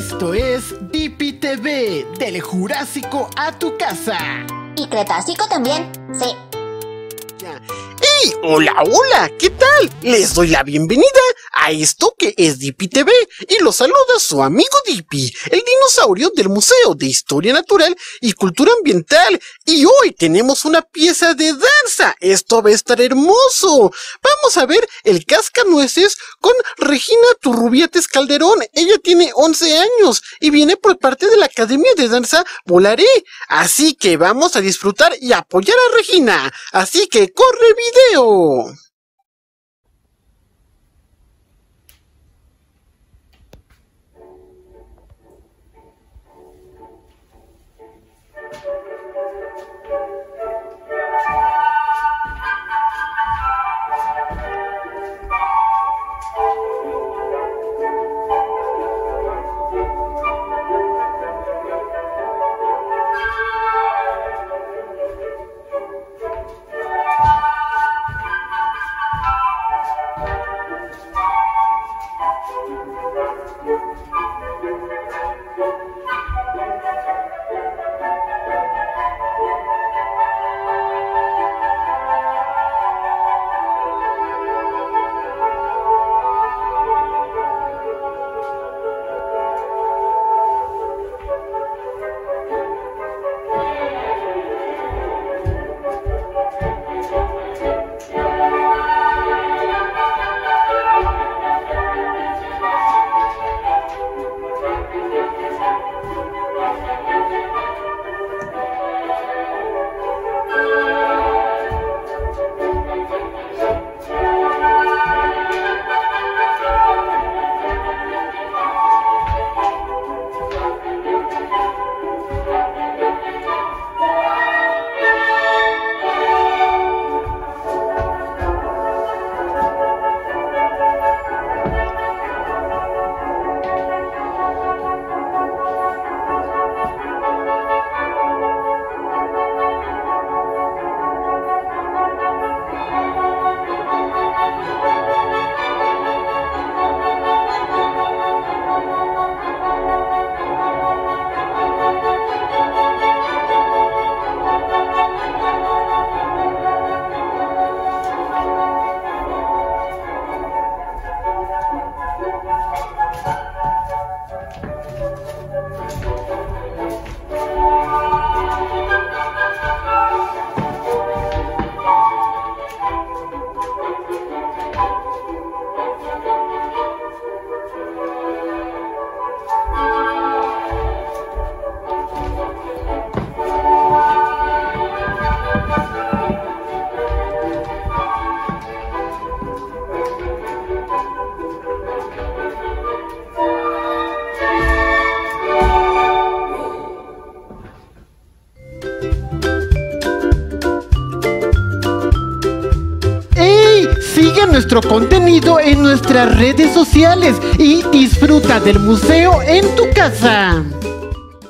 Esto es Dipi TV, del Jurásico a tu casa. Y Cretácico también, sí. ¡Hola, hola! ¿Qué tal? Les doy la bienvenida a esto que es Dipi TV y los saluda su amigo Dipi, el dinosaurio del Museo de Historia Natural y Cultura Ambiental. Y hoy tenemos una pieza de danza. Esto va a estar hermoso. Vamos a ver el cascanueces con Regina Turrubiates Calderón. Ella tiene 11 años y viene por parte de la Academia de Danza Volaré. Así que vamos a disfrutar y apoyar a Regina. Así que corre video. meio Nuestro contenido en nuestras redes sociales y disfruta del museo en tu casa.